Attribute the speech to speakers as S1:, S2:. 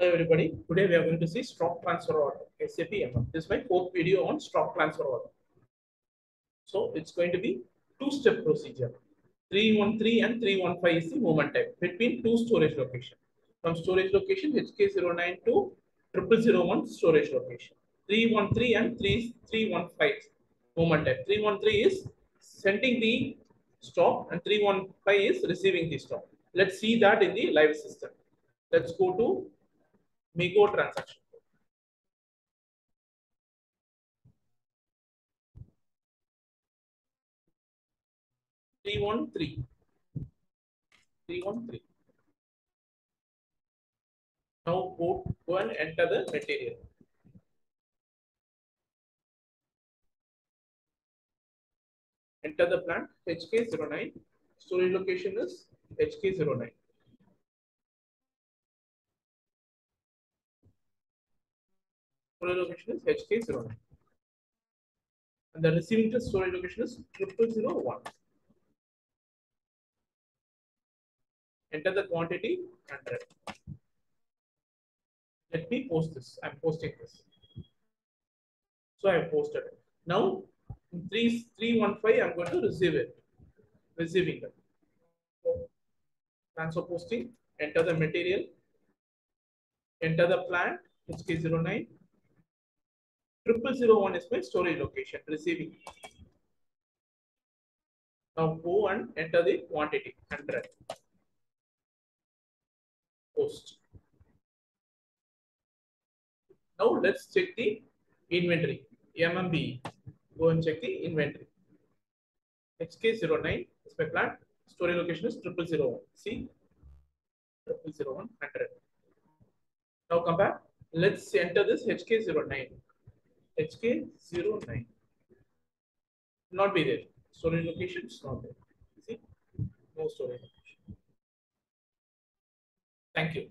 S1: Hello everybody. Today we are going to see stock transfer order, SAP MM. This is my fourth video on stock transfer order. So it's going to be two-step procedure. 313 and 315 is the movement type between two storage location. From storage location HK09 to 0001 storage location. 313 and 3315 movement type. 313 is sending the stock and 315 is receiving the stock. Let's see that in the live system. Let's go to Migo transaction. Three one three. Three one three. Now go, go and enter the material. Enter the plant HK09. Storage location is HK09. Storage location is HK09. And the receiving test storage location is triple zero one. Enter the quantity 100. Let me post this. I'm posting this. So I have posted it. Now, in 3, 315, I'm going to receive it. Receiving it. Transfer posting. Enter the material. Enter the plant. HK09 triple zero one is my storage location receiving. Now go and enter the quantity hundred. Post. Now let's check the inventory. MMB. Go and check the inventory. HK09 is my plant. Storage location is triple zero one. See? Triple zero one hundred. Now come back. Let's enter this HK09. HK09. Not be there. Storage location is not there. See? No storage location. Thank you.